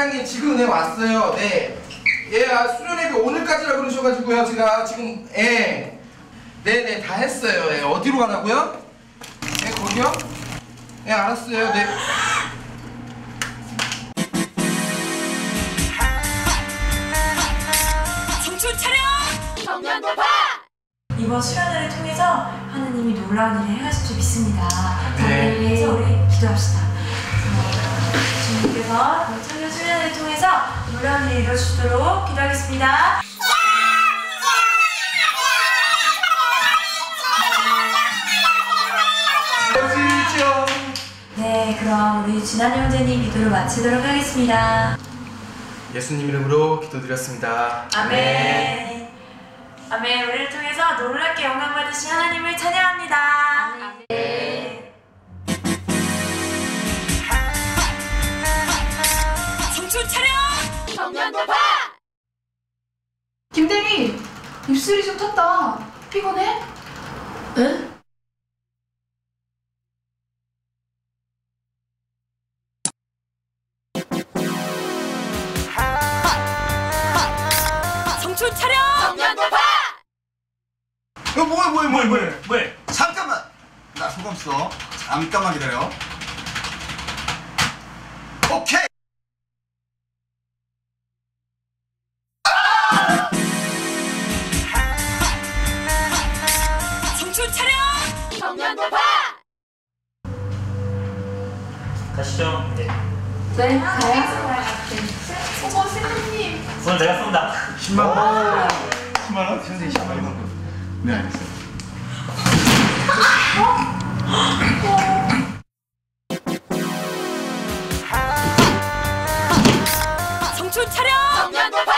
회장님 지금 네 왔어요. 네. 예, 아, 수련회비 오늘까지라 그러셔가지고요. 제가 지금 예, 네네 다 했어요. 예, 어디로 가라고요? 네 거기요? 예, 알았어요. 네. 청춘 차량! 청년 돌파! 이번 수련회를 통해서 하느님이 놀라운 일을 행하실 줄 믿습니다. 네. 네. 위해서 우리 기도합시다. 어, 주님께서 이 청년 수련회를 통해서 놀라운 일을 이루어주시도록 기도하겠습니다. 네, 그럼 우리 진한 형제님 기도를 마치도록 하겠습니다. 예수님 이름으로 기도드렸습니다. 아멘. 아멘. 우리를 통해서 놀랍게 영광 받으신 하나님을 찬양합니다. 아멘. 돌파! 김대리 입술이 좀 탔다 피곤해? 응? 차량! 청년 돌파! 이거 뭐야 뭐야 뭐야 뭐야 왜? 잠깐만 나 소감 써 잠깐만 기다려 차량! 청년 돌파! 가시죠. 네. 네 가요 어머 선생님 오늘 내가 쏜다. 10만 원 10만 원? 선생님 10만 원? 네 알겠어요 청춘 차량! 청년 돌파!